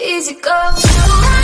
easy go.